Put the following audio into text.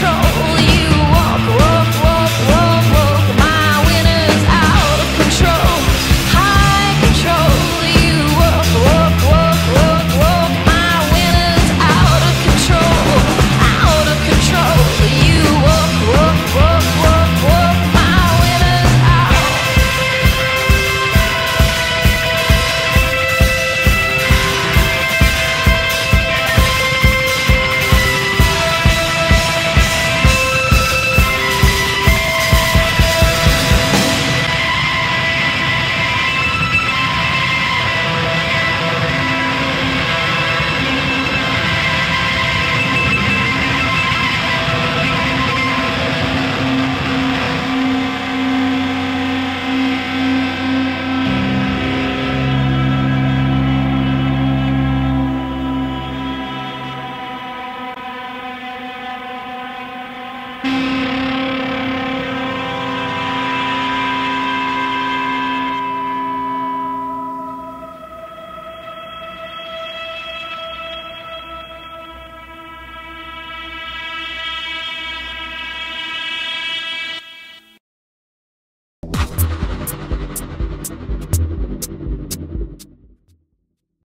control.